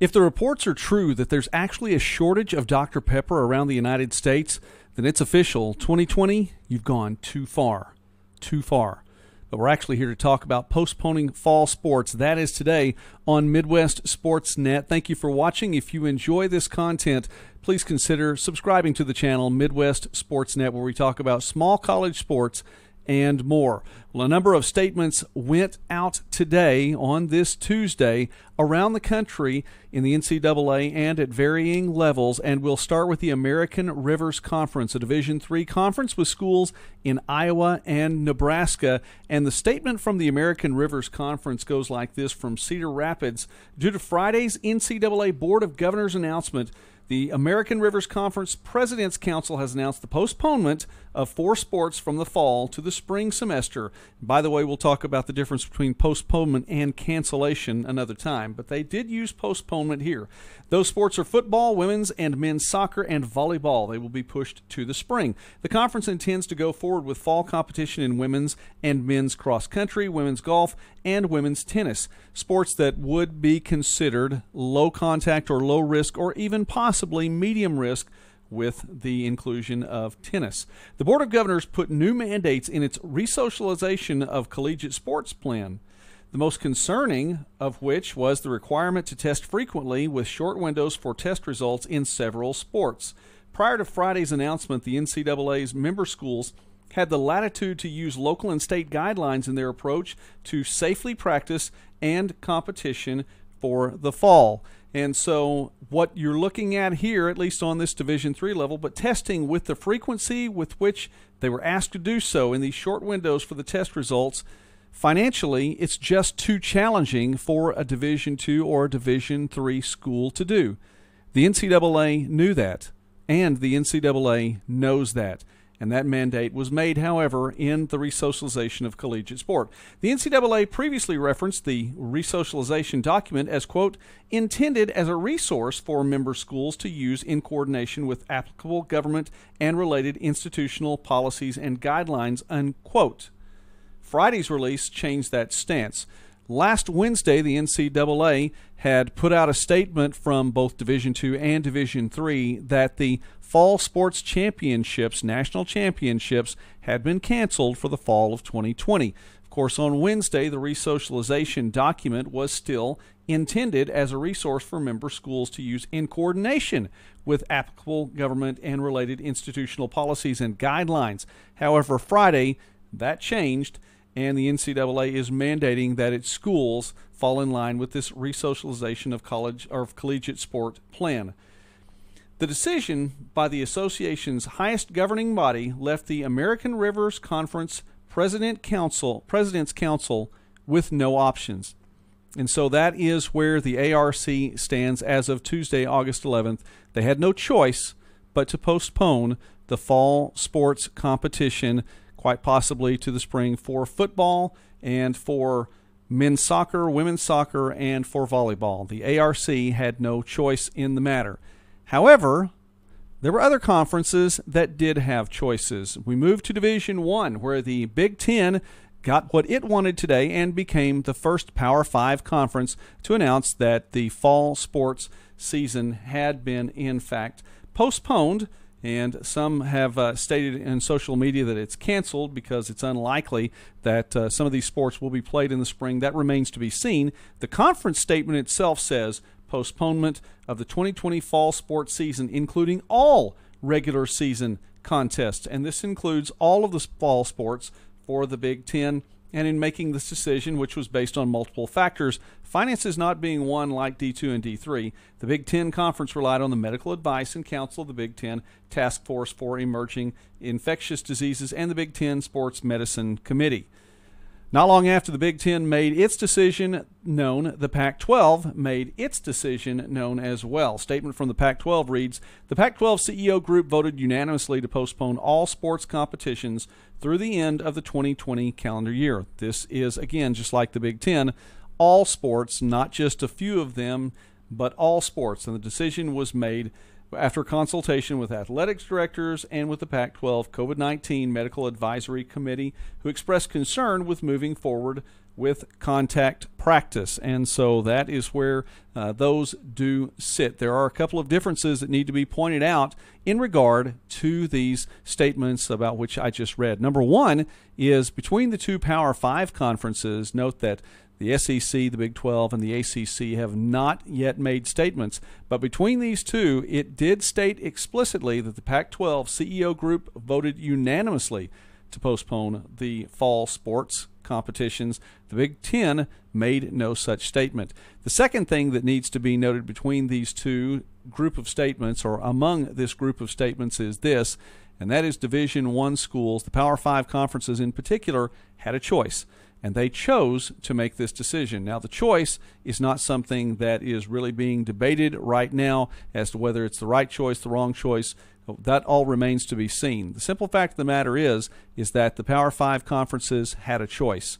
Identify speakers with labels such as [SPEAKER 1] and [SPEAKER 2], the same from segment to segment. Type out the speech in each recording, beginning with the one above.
[SPEAKER 1] If the reports are true that there's actually a shortage of Dr. Pepper around the United States, then it's official. 2020, you've gone too far. Too far. But we're actually here to talk about postponing fall sports. That is today on Midwest Sports Net. Thank you for watching. If you enjoy this content, please consider subscribing to the channel Midwest Sports Net, where we talk about small college sports and more. Well, a number of statements went out today on this Tuesday around the country in the NCAA and at varying levels, and we'll start with the American Rivers Conference, a Division III conference with schools in Iowa and Nebraska. And the statement from the American Rivers Conference goes like this from Cedar Rapids: Due to Friday's NCAA Board of Governors announcement the American Rivers Conference President's Council has announced the postponement of four sports from the fall to the spring semester. By the way, we'll talk about the difference between postponement and cancellation another time, but they did use postponement here. Those sports are football, women's and men's soccer, and volleyball. They will be pushed to the spring. The conference intends to go forward with fall competition in women's and men's cross country, women's golf, and women's tennis, sports that would be considered low contact or low risk or even possibly medium risk with the inclusion of tennis. The Board of Governors put new mandates in its resocialization of collegiate sports plan the most concerning of which was the requirement to test frequently with short windows for test results in several sports. Prior to Friday's announcement, the NCAA's member schools had the latitude to use local and state guidelines in their approach to safely practice and competition for the fall. And so what you're looking at here, at least on this Division 3 level, but testing with the frequency with which they were asked to do so in these short windows for the test results financially it's just too challenging for a division 2 or a division 3 school to do the ncaa knew that and the ncaa knows that and that mandate was made, however, in the resocialization of collegiate sport. The NCAA previously referenced the resocialization document as, quote, intended as a resource for member schools to use in coordination with applicable government and related institutional policies and guidelines, unquote. Friday's release changed that stance. Last Wednesday, the NCAA had put out a statement from both Division II and Division III that the fall sports championships, national championships, had been canceled for the fall of 2020. Of course, on Wednesday, the resocialization document was still intended as a resource for member schools to use in coordination with applicable government and related institutional policies and guidelines. However, Friday, that changed and the NCAA is mandating that its schools fall in line with this resocialization of college or of collegiate sport plan. The decision by the association's highest governing body left the American Rivers Conference President Council, President's Council with no options. And so that is where the ARC stands as of Tuesday, August 11th. They had no choice but to postpone the fall sports competition quite possibly to the spring for football and for men's soccer, women's soccer, and for volleyball. The ARC had no choice in the matter. However, there were other conferences that did have choices. We moved to Division 1 where the Big 10 got what it wanted today and became the first Power 5 conference to announce that the fall sports season had been in fact postponed and some have uh, stated in social media that it's canceled because it's unlikely that uh, some of these sports will be played in the spring. That remains to be seen. The conference statement itself says postponement of the 2020 fall sports season, including all regular season contests. And this includes all of the fall sports for the Big Ten and in making this decision, which was based on multiple factors, finances not being one like D2 and D3, the Big Ten Conference relied on the medical advice and counsel of the Big Ten Task Force for Emerging Infectious Diseases and the Big Ten Sports Medicine Committee. Not long after the Big Ten made its decision known, the Pac 12 made its decision known as well. Statement from the Pac 12 reads The Pac 12 CEO group voted unanimously to postpone all sports competitions through the end of the 2020 calendar year. This is, again, just like the Big Ten, all sports, not just a few of them, but all sports. And the decision was made after consultation with athletics directors and with the Pac 12 COVID 19 Medical Advisory Committee, who expressed concern with moving forward with contact practice. And so that is where uh, those do sit. There are a couple of differences that need to be pointed out in regard to these statements about which I just read. Number one is between the two Power Five conferences, note that the SEC, the Big 12, and the ACC have not yet made statements. But between these two, it did state explicitly that the Pac 12 CEO group voted unanimously to postpone the fall sports competitions. The Big Ten made no such statement. The second thing that needs to be noted between these two group of statements, or among this group of statements, is this, and that is Division One schools, the Power Five conferences in particular, had a choice and they chose to make this decision. Now, the choice is not something that is really being debated right now as to whether it's the right choice, the wrong choice. That all remains to be seen. The simple fact of the matter is, is that the Power Five conferences had a choice.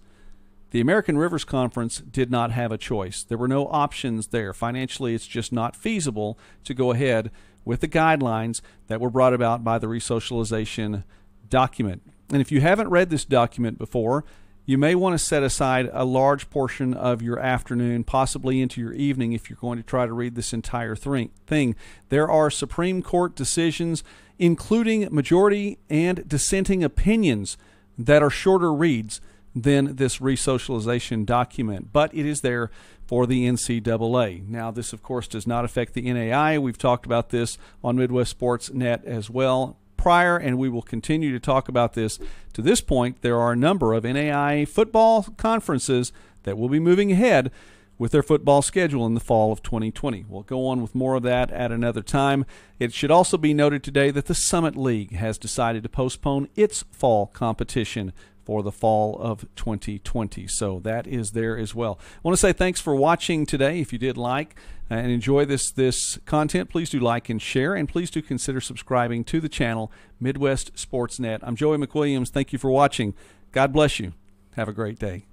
[SPEAKER 1] The American Rivers Conference did not have a choice. There were no options there. Financially, it's just not feasible to go ahead with the guidelines that were brought about by the resocialization document. And if you haven't read this document before, you may want to set aside a large portion of your afternoon, possibly into your evening, if you're going to try to read this entire thing. There are Supreme Court decisions, including majority and dissenting opinions, that are shorter reads than this resocialization document, but it is there for the NCAA. Now, this, of course, does not affect the NAIA. We've talked about this on Midwest Sports Net as well prior, and we will continue to talk about this. To this point, there are a number of NAIA football conferences that will be moving ahead with their football schedule in the fall of 2020. We'll go on with more of that at another time. It should also be noted today that the Summit League has decided to postpone its fall competition for the fall of 2020. So that is there as well. I want to say thanks for watching today. If you did like uh, and enjoy this this content, please do like and share, and please do consider subscribing to the channel Midwest Sports Net. I'm Joey McWilliams. Thank you for watching. God bless you. Have a great day.